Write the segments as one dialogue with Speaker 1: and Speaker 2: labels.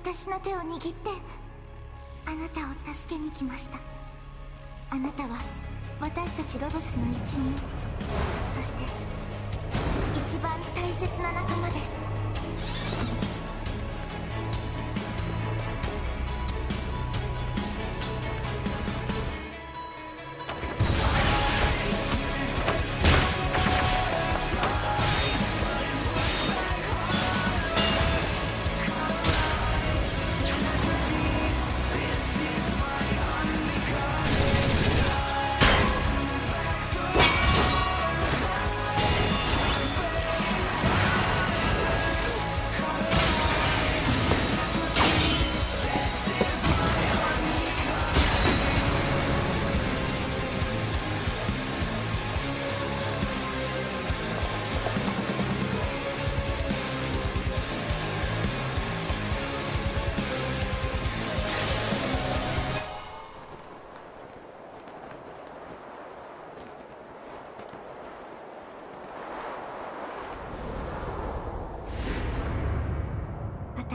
Speaker 1: 私の手を握ってあなたを助けに来ました。あなたは私たちロドスの一員。そして一番大切な仲間です。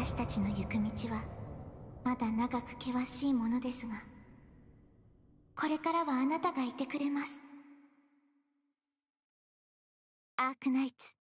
Speaker 1: 私たちの行く道はまだ長く険しいものですがこれからはあなたがいてくれます。アークナイツ。